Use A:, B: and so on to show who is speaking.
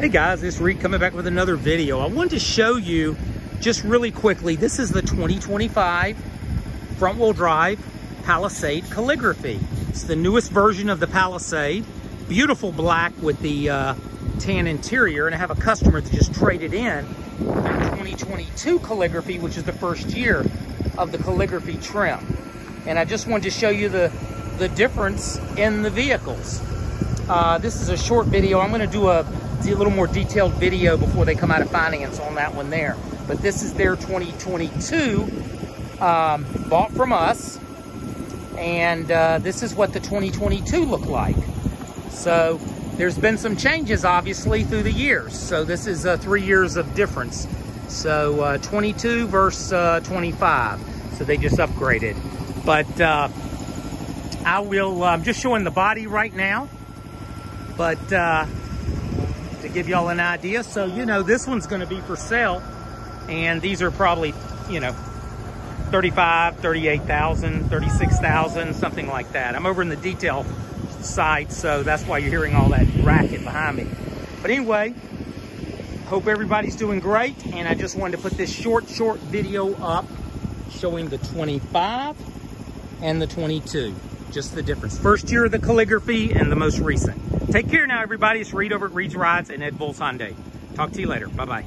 A: Hey guys, it's Reid coming back with another video. I wanted to show you just really quickly, this is the 2025 front wheel drive Palisade Calligraphy. It's the newest version of the Palisade. Beautiful black with the uh, tan interior. And I have a customer that just traded in their 2022 Calligraphy, which is the first year of the Calligraphy trim. And I just wanted to show you the, the difference in the vehicles. Uh, this is a short video. I'm going to do a a little more detailed video before they come out of finance on that one there. But this is their 2022, um, bought from us. And uh, this is what the 2022 looked like. So there's been some changes, obviously, through the years. So this is uh, three years of difference. So uh, 22 versus uh, 25. So they just upgraded. But uh, I will, I'm just showing the body right now. But uh, to give y'all an idea. So, you know, this one's going to be for sale. And these are probably, you know, 35, 38,000, 36,000, something like that. I'm over in the detail side, so that's why you're hearing all that racket behind me. But anyway, hope everybody's doing great. And I just wanted to put this short, short video up showing the 25 and the 22. Just the difference. First year of the calligraphy and the most recent. Take care now, everybody. It's Reid over at Reid's Rides and Ed Voyles Hyundai. Talk to you later. Bye-bye.